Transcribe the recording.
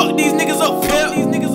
Fuck these niggas up, fuck these niggas